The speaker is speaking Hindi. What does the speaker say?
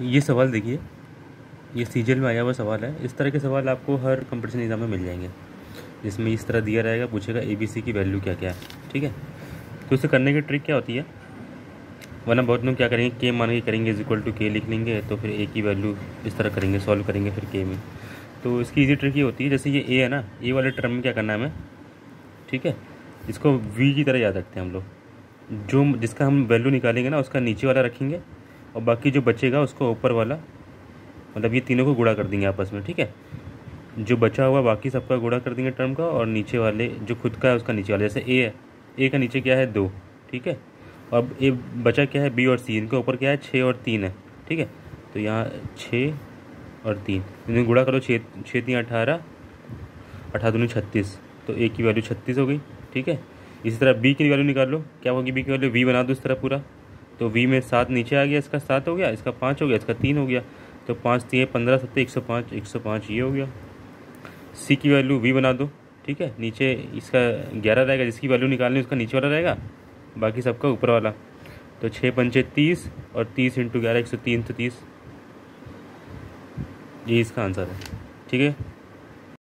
ये सवाल देखिए, ये सीजल में आया हुआ सवाल है। इस तरह के सवाल आपको हर कंपटीशन एग्ज़ाम में मिल जाएँगे। जिसमें इस तरह दिया रहेगा, पूछेगा ए बी सी की वैल्यू क्या क्या है, ठीक है? तो इसे करने की ट्रिक क्या होती है? वरना बहुत लोग क्या करेंगे के मान के करेंगे इज़ इक्वल टू के लिख लेंगे तो फिर ए की वैल्यू इस तरह करेंगे सॉल्व करेंगे फिर के में। तो इसकी इजी ट्रिक ये होती है, जैसे ये ए है ना ए वाले टर्म में क्या करना है हमें? ठीक है? इसको वी की तरह याद रखते हैं हम लोग। जो जिसका हम वैल्यू निकालेंगे ना, उसका नीचे वाला रखेंगे और बाकी जो बचेगा उसको ऊपर वाला मतलब ये तीनों को गुड़ा कर देंगे आपस में, ठीक है? जो बचा हुआ बाकी सबका गुड़ा कर देंगे टर्म का, और नीचे वाले, जो खुद का है उसका नीचे वाला, जैसे ए है। ए का नीचे क्या है? दो, ठीक है? अब ए बचा क्या है? बी और सी इनके ऊपर क्या है? छः और तीन है, ठीक है? तो यहाँ छः और तीन, इन्हें गुड़ा करो छः छः तीन अठारह अठारह दूनी छत्तीस तो ए की वैल्यू छत्तीस हो गई, ठीक है? इसी तरह बी की वैल्यू निकाल लो, क्या होगी बी की वैल्यू वी बना दो इस तरह पूरा। तो वी में सात नीचे आ गया, इसका सात हो गया, इसका पाँच हो गया, इसका तीन हो गया। तो पाँच तीन पंद्रह, सत्तर, एक सौ पाँच, एक सौ पाँच, ये हो गया। सी की वैल्यू वी बना दो, ठीक है? नीचे इसका ग्यारह रहेगा, जिसकी वैल्यू निकालनी उसका नीचे वाला रहेगा, बाकी सबका ऊपर वाला। तो छः पंचे तीस और तीस इंटू ग्यारह, एक सौ तीन, सौ तीस। ये इसका आंसर है, ठीक है?